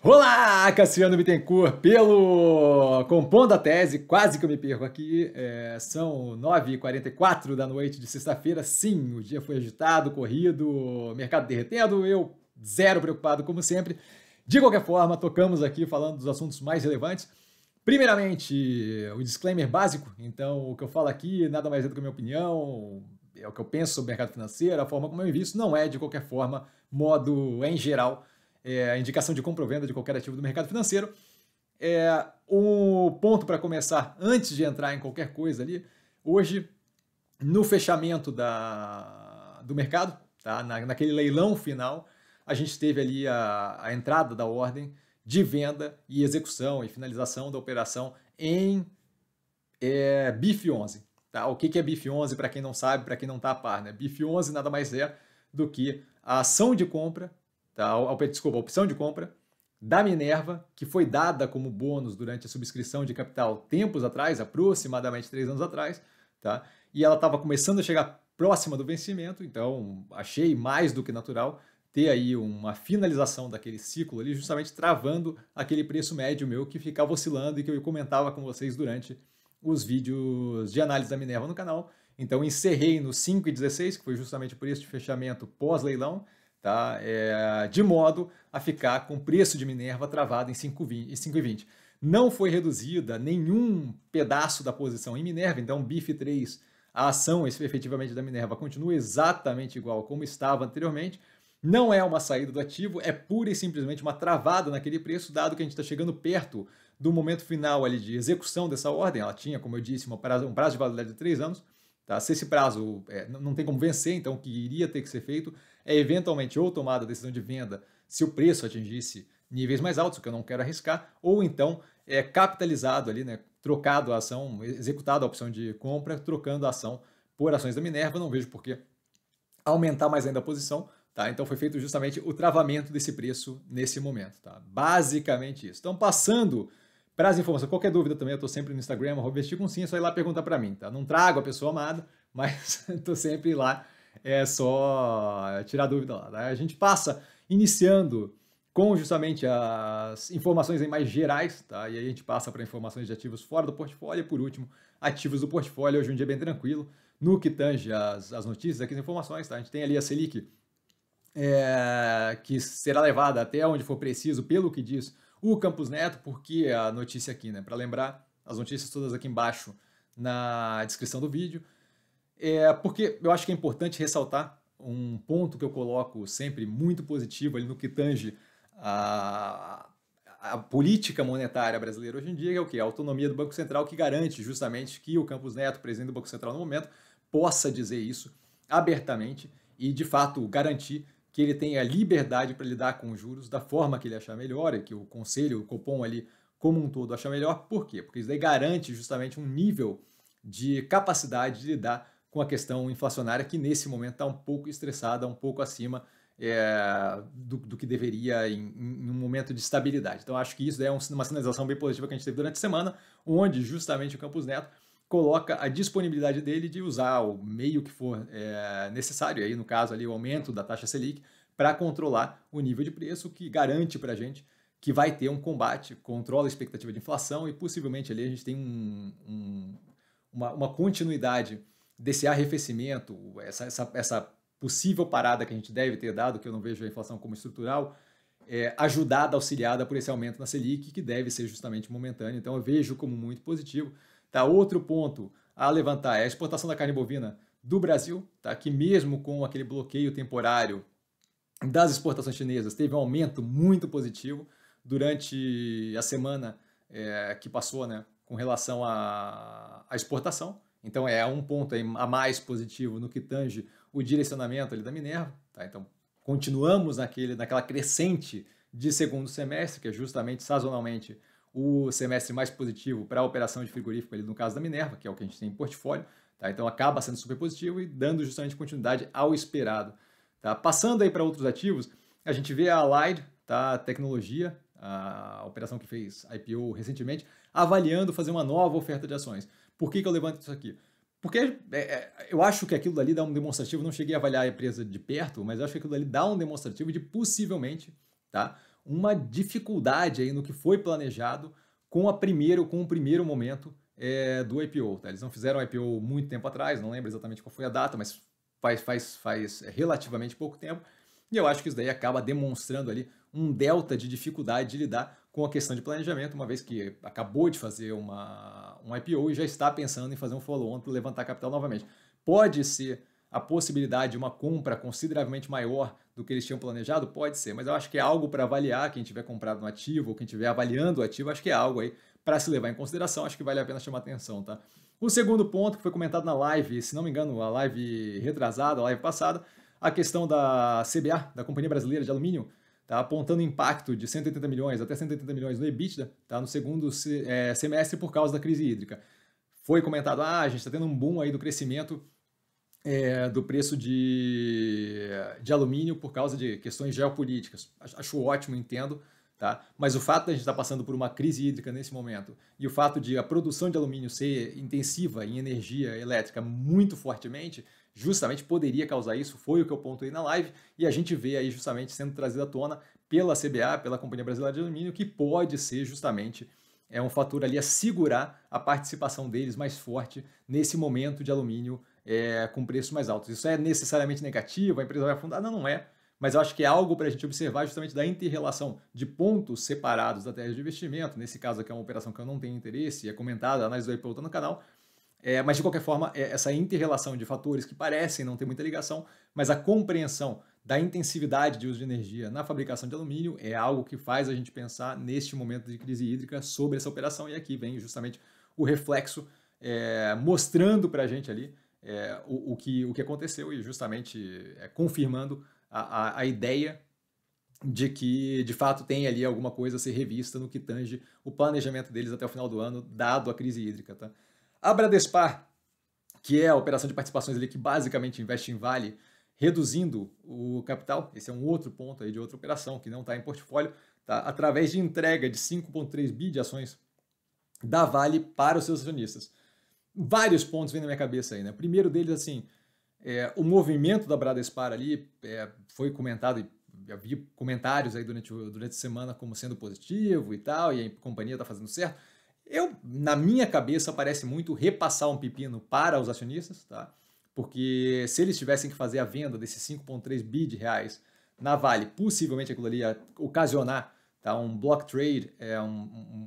Olá, Cassiano Bittencourt, pelo Compondo a Tese, quase que eu me perco aqui, é, são 9h44 da noite de sexta-feira, sim, o dia foi agitado, corrido, mercado derretendo, eu zero preocupado como sempre. De qualquer forma, tocamos aqui falando dos assuntos mais relevantes. Primeiramente, o disclaimer básico, então o que eu falo aqui nada mais é do que a minha opinião, é o que eu penso sobre o mercado financeiro, a forma como eu invisto, não é de qualquer forma, modo em geral, é, a indicação de compra ou venda de qualquer ativo do mercado financeiro. É, o ponto para começar, antes de entrar em qualquer coisa ali, hoje, no fechamento da, do mercado, tá? Na, naquele leilão final, a gente teve ali a, a entrada da ordem de venda e execução e finalização da operação em é, BIF 11. Tá? O que, que é BIF 11 para quem não sabe, para quem não está a par? Né? BIF 11 nada mais é do que a ação de compra tá? desculpa, a opção de compra da Minerva, que foi dada como bônus durante a subscrição de capital tempos atrás, aproximadamente três anos atrás, tá? e ela estava começando a chegar próxima do vencimento, então achei mais do que natural ter aí uma finalização daquele ciclo ali, justamente travando aquele preço médio meu que ficava oscilando e que eu comentava com vocês durante os vídeos de análise da Minerva no canal. Então encerrei no 5,16, que foi justamente o preço de fechamento pós-leilão, tá? É, de modo a ficar com o preço de Minerva travado em 5,20. Não foi reduzida nenhum pedaço da posição em Minerva, então BIF 3, a ação efetivamente da Minerva continua exatamente igual como estava anteriormente. Não é uma saída do ativo, é pura e simplesmente uma travada naquele preço, dado que a gente está chegando perto do momento final ali de execução dessa ordem. Ela tinha, como eu disse, prazo, um prazo de validade de três anos. Tá? Se esse prazo é, não tem como vencer, então o que iria ter que ser feito é eventualmente ou tomada a decisão de venda se o preço atingisse níveis mais altos, o que eu não quero arriscar, ou então é capitalizado ali, né, trocado a ação, executado a opção de compra, trocando a ação por ações da Minerva, não vejo por que aumentar mais ainda a posição, tá? Então foi feito justamente o travamento desse preço nesse momento, tá? Basicamente isso. Então passando para as informações, qualquer dúvida também, eu estou sempre no Instagram, sim, é só ir lá perguntar para mim, tá? Não trago a pessoa amada, mas estou sempre lá, é só tirar dúvida lá. Né? A gente passa iniciando com justamente as informações mais gerais, tá? E aí a gente passa para informações de ativos fora do portfólio e, por último, ativos do portfólio. Hoje um dia bem tranquilo. No que tange as, as notícias, aqui as informações, tá? A gente tem ali a Selic, é, que será levada até onde for preciso, pelo que diz o Campus Neto, porque a notícia aqui, né? Para lembrar, as notícias todas aqui embaixo na descrição do vídeo. É, porque eu acho que é importante ressaltar um ponto que eu coloco sempre muito positivo ali no que tange a, a política monetária brasileira hoje em dia, que é o que? A autonomia do Banco Central, que garante justamente que o Campos Neto, presidente do Banco Central no momento, possa dizer isso abertamente e, de fato, garantir que ele tenha liberdade para lidar com os juros da forma que ele achar melhor e que o conselho, o Copom ali como um todo achar melhor. Por quê? Porque isso daí garante justamente um nível de capacidade de lidar com a questão inflacionária que nesse momento está um pouco estressada, um pouco acima é, do, do, que deveria em, em, um momento de estabilidade. Então acho que isso é uma sinalização bem positiva que a gente teve durante a semana, onde justamente o Campos Neto coloca a disponibilidade dele de usar o meio que for é, necessário, aí no caso ali o aumento da taxa Selic, para controlar o nível de preço, que garante para a gente que vai ter um combate, controla a expectativa de inflação e possivelmente ali a gente tem um, um, uma, uma, continuidade desse arrefecimento, essa, essa, essa possível parada que a gente deve ter dado, que eu não vejo a inflação como estrutural, é, ajudada, auxiliada por esse aumento na Selic, que deve ser justamente momentâneo. Então eu vejo como muito positivo. Tá? Outro ponto a levantar é a exportação da carne bovina do Brasil, tá? que mesmo com aquele bloqueio temporário das exportações chinesas, teve um aumento muito positivo durante a semana é, que passou né, com relação à, à exportação. Então é um ponto a mais positivo no que tange o direcionamento ali da Minerva. Tá? Então continuamos naquele, naquela crescente de segundo semestre, que é justamente sazonalmente o semestre mais positivo para a operação de frigorífico, ali no caso da Minerva, que é o que a gente tem em portfólio. Tá? Então acaba sendo super positivo e dando justamente continuidade ao esperado. Tá? Passando aí para outros ativos, a gente vê a Allied, tá? tecnologia, a operação que fez IPO recentemente, avaliando fazer uma nova oferta de ações. Por que, que eu levanto isso aqui? Porque é, é, eu acho que aquilo dali dá um demonstrativo, não cheguei a avaliar a empresa de perto, mas eu acho que aquilo dali dá um demonstrativo de possivelmente tá, uma dificuldade aí no que foi planejado com a primeiro com o primeiro momento é, do IPO. Tá? Eles não fizeram IPO muito tempo atrás, não lembro exatamente qual foi a data, mas faz, faz, faz relativamente pouco tempo. E eu acho que isso daí acaba demonstrando ali um delta de dificuldade de lidar com a questão de planejamento, uma vez que acabou de fazer uma, um IPO e já está pensando em fazer um follow-on para levantar capital novamente. Pode ser a possibilidade de uma compra consideravelmente maior do que eles tinham planejado? Pode ser, mas eu acho que é algo para avaliar quem tiver comprado no ativo ou quem estiver avaliando o ativo, acho que é algo aí para se levar em consideração, acho que vale a pena chamar atenção, tá? O segundo ponto que foi comentado na live, se não me engano, a live retrasada, a live passada, a questão da CBA, da Companhia Brasileira de Alumínio, tá apontando impacto de 180 milhões até 180 milhões no EBITDA tá, no segundo é, semestre por causa da crise hídrica. Foi comentado, ah, a gente está tendo um boom aí do crescimento é, do preço de, de alumínio por causa de questões geopolíticas. Acho ótimo, entendo, Tá? Mas o fato de a gente estar tá passando por uma crise hídrica nesse momento e o fato de a produção de alumínio ser intensiva em energia elétrica muito fortemente, justamente poderia causar isso, foi o que eu pontuei na live, e a gente vê aí justamente sendo trazido à tona pela CBA, pela Companhia Brasileira de Alumínio, que pode ser justamente é um fator ali a segurar a participação deles mais forte nesse momento de alumínio é, com preços mais altos. Isso é necessariamente negativo, a empresa vai afundar? Não, não é mas eu acho que é algo para a gente observar justamente da inter-relação de pontos separados da tese de investimento. Nesse caso aqui é uma operação que eu não tenho interesse, é comentada, análise do IPO está no canal. É, mas de qualquer forma, é essa inter-relação de fatores que parecem não ter muita ligação, mas a compreensão da intensividade de uso de energia na fabricação de alumínio é algo que faz a gente pensar neste momento de crise hídrica sobre essa operação. E aqui vem justamente o reflexo é, mostrando para a gente ali é, o, o, que, o que aconteceu e justamente é, confirmando a, a, ideia de que de fato tem ali alguma coisa a ser revista no que tange o planejamento deles até o final do ano, dado a crise hídrica. Tá? A Bradespar, que é a operação de participações ali que basicamente investe em Vale, reduzindo o capital, esse é um outro ponto aí de outra operação que não está em portfólio, tá? através de entrega de 5,3 bi de ações da Vale para os seus acionistas. Vários pontos vêm na minha cabeça aí, né? Primeiro deles, assim, é, o movimento da Bradespar ali é, foi comentado, havia comentários aí durante, durante a semana como sendo positivo e tal, e a companhia está fazendo certo. Eu, na minha cabeça, parece muito repassar um pepino para os acionistas, tá? Porque se eles tivessem que fazer a venda desses 5,3 bi de reais na Vale, possivelmente aquilo ali ia ocasionar tá? um block trade, é, um,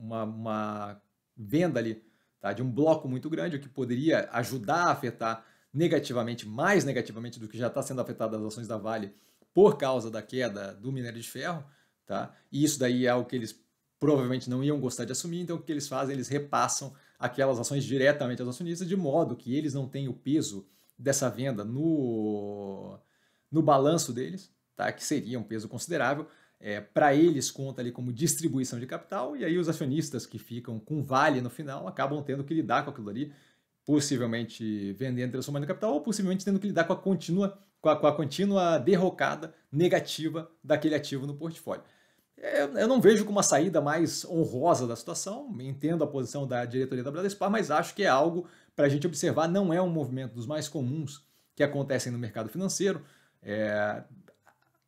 uma, uma venda ali tá? de um bloco muito grande, o que poderia ajudar a afetar negativamente, mais negativamente do que já está sendo afetado as ações da Vale por causa da queda do minério de ferro, tá? E isso daí é algo que eles provavelmente não iam gostar de assumir, então o que eles fazem? Eles repassam aquelas ações diretamente aos acionistas, de modo que eles não têm o peso dessa venda no, no balanço deles, tá? que seria um peso considerável. É, Para eles, conta ali como distribuição de capital, e aí os acionistas que ficam com vale no final acabam tendo que lidar com aquilo ali possivelmente vendendo, transformando em capital, ou possivelmente tendo que lidar com a contínua, com a, com a contínua derrocada negativa daquele ativo no portfólio. É, eu não vejo como uma saída mais honrosa da situação, entendo a posição da diretoria da Bradespar, mas acho que é algo para a gente observar, não é um movimento dos mais comuns que acontecem no mercado financeiro. É,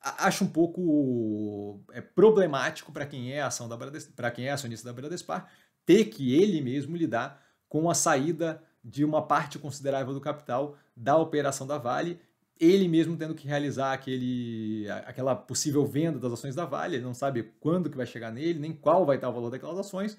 acho um pouco é, problemático para quem é ação da para quem é acionista da Bradespar ter que ele mesmo lidar com a saída de uma parte considerável do capital da operação da Vale, ele mesmo tendo que realizar aquele, aquela possível venda das ações da Vale, ele não sabe quando que vai chegar nele, nem qual vai estar o valor daquelas ações,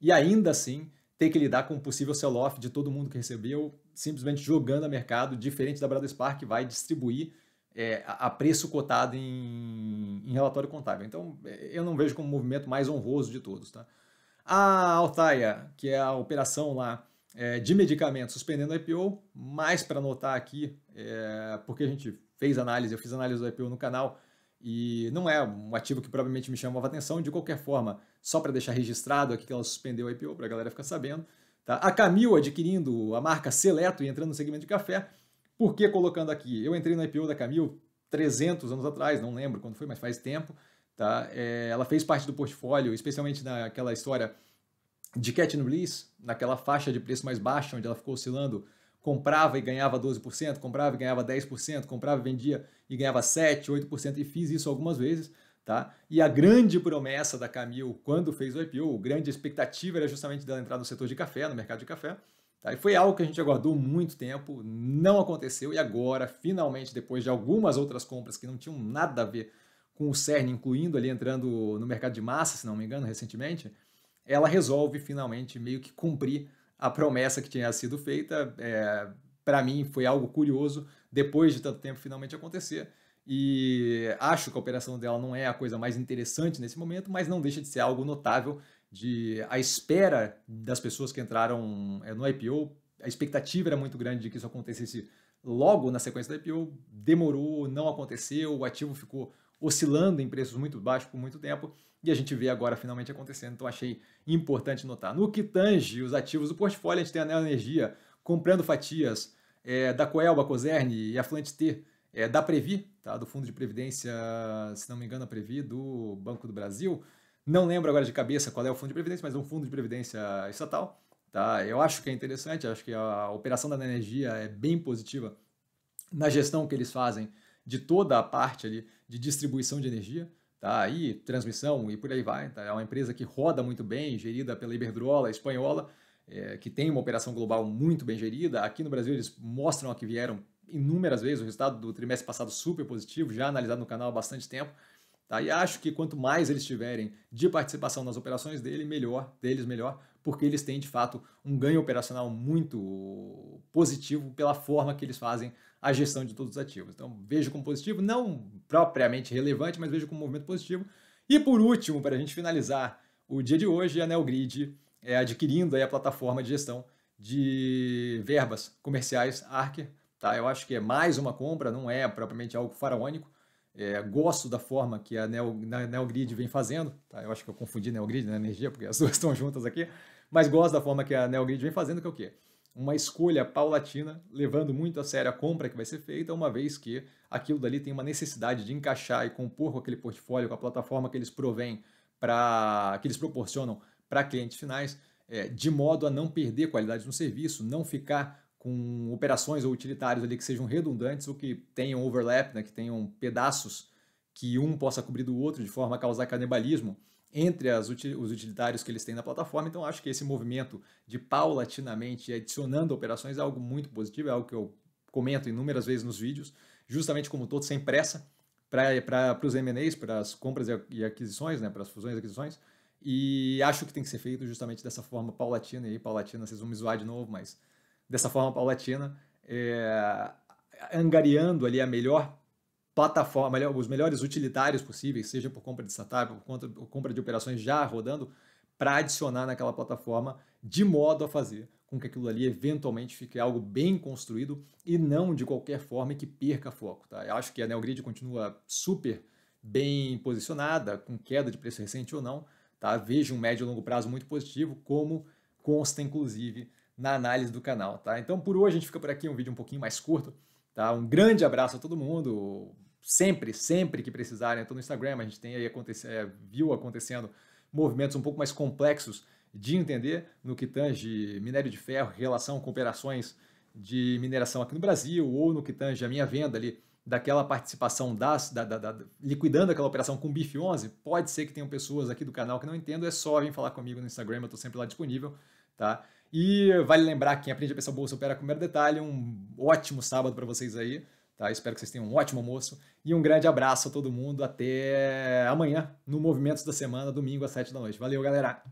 e ainda assim ter que lidar com o possível sell-off de todo mundo que recebeu, simplesmente jogando a mercado, diferente da Bradespar, que vai distribuir é, a preço cotado em, em, relatório contábil. Então, é, eu não vejo como o movimento mais honroso de todos. Tá? A Altaia, que é a operação lá é, de medicamentos suspendendo o IPO, mais para notar aqui, é, porque a gente fez análise, eu fiz análise do IPO no canal, e não é um ativo que provavelmente me chamava atenção, de qualquer forma, só para deixar registrado aqui que ela suspendeu o IPO, para a galera ficar sabendo. Tá? A Camil adquirindo a marca Seleto e entrando no segmento de café, por que colocando aqui? Eu entrei no IPO da Camil 300 anos atrás, não lembro quando foi, mas faz tempo. Tá? É, ela fez parte do portfólio, especialmente naquela história de Cat Bliss, naquela faixa de preço mais baixa, onde ela ficou oscilando, comprava e ganhava 12%, comprava e ganhava 10%, comprava e vendia e ganhava 7%, 8%, e fiz isso algumas vezes. Tá? E a grande promessa da Camil quando fez o IPO, a grande expectativa era justamente dela entrar no setor de café, no mercado de café. Tá? E foi algo que a gente aguardou muito tempo, não aconteceu, e agora, finalmente, depois de algumas outras compras que não tinham nada a ver com o CERN, incluindo ali entrando no mercado de massa, se não me engano, recentemente, ela resolve finalmente meio que cumprir a promessa que tinha sido feita. É, Para mim foi algo curioso, depois de tanto tempo finalmente acontecer. E acho que a operação dela não é a coisa mais interessante nesse momento, mas não deixa de ser algo notável de a espera das pessoas que entraram é, no IPO, a expectativa era muito grande de que isso acontecesse logo na sequência do IPO, demorou, não aconteceu, o ativo ficou oscilando em preços muito baixos por muito tempo e a gente vê agora finalmente acontecendo, então achei importante notar. No que tange os ativos do portfólio, a gente tem a Neo Energia comprando fatias é, da Coelba, Coserne e a Fluente T é, da Previ, tá? do Fundo de Previdência, se não me engano, a Previ, do Banco do Brasil. Não lembro agora de cabeça qual é o fundo de previdência, mas é um fundo de previdência estatal. Tá? Eu acho que é interessante, acho que a operação da energia é bem positiva na gestão que eles fazem de toda a parte ali de distribuição de energia, tá? E transmissão e por aí vai. Tá? É uma empresa que roda muito bem, gerida pela Iberdrola espanhola, é, que tem uma operação global muito bem gerida. Aqui no Brasil eles mostram que vieram inúmeras vezes o resultado do trimestre passado super positivo, já analisado no canal há bastante tempo. Tá? E acho que quanto mais eles tiverem de participação nas operações dele, melhor, deles melhor, porque eles têm de fato um ganho operacional muito positivo pela forma que eles fazem a gestão de todos os ativos. Então vejo como positivo, não propriamente relevante, mas vejo como um movimento positivo. E por último, para a gente finalizar o dia de hoje, a Neogrid é adquirindo a plataforma de gestão de verbas comerciais Archer Tá? Eu acho que é mais uma compra, não é propriamente algo faraônico. É, gosto da forma que a, Neo, Neogrid vem fazendo. Tá? Eu acho que eu confundi Neogrid na energia, porque as duas estão juntas aqui. Mas gosto da forma que a Neogrid vem fazendo, que é o quê? Uma escolha paulatina, levando muito a sério a compra que vai ser feita, uma vez que aquilo dali tem uma necessidade de encaixar e compor com aquele portfólio, com a plataforma que eles provêm para que eles proporcionam para clientes finais, é, de modo a não perder qualidade no serviço, não ficar com operações ou utilitários ali que sejam redundantes ou que tenham overlap, né, que tenham pedaços que um possa cobrir do outro de forma a causar canibalismo entre as, os utilitários que eles têm na plataforma. Então, acho que esse movimento de paulatinamente adicionando operações é algo muito positivo, é algo que eu comento inúmeras vezes nos vídeos, justamente como todo, sem pressa, para os M&As, para as compras e aquisições, né, para as fusões e aquisições. E acho que tem que ser feito justamente dessa forma paulatina. E aí, paulatina, vocês vão me zoar de novo, mas dessa forma paulatina, é, angariando ali a melhor plataforma, os melhores utilitários possíveis, seja por compra de startup, conta, por compra de operações já rodando, para adicionar naquela plataforma, de modo a fazer com que aquilo ali eventualmente fique algo bem construído e não de qualquer forma que perca foco. Tá? Eu acho que a Neogrid continua super bem posicionada, com queda de preço recente ou não. Tá? Vejo um médio e longo prazo muito positivo, como consta inclusive na análise do canal, tá? Então por hoje a gente fica por aqui, um vídeo um pouquinho mais curto, tá? Um grande abraço a todo mundo, sempre, sempre que precisarem, estou no Instagram, a gente tem aí aconte é, viu acontecendo movimentos um pouco mais complexos de entender no que tange minério de ferro, relação com operações de mineração aqui no Brasil, ou no que tange a minha venda ali daquela participação das, da, da, da, liquidando aquela operação com BIF 11, pode ser que tenham pessoas aqui do canal que não entendam, é só vir falar comigo no Instagram, eu estou sempre lá disponível, tá? E vale lembrar, quem aprende a pensar bolsa opera com o primeiro detalhe. Um ótimo sábado para vocês aí. Tá? Espero que vocês tenham um ótimo almoço. E um grande abraço a todo mundo. Até amanhã no Movimentos da Semana, domingo às 7 da noite. Valeu, galera!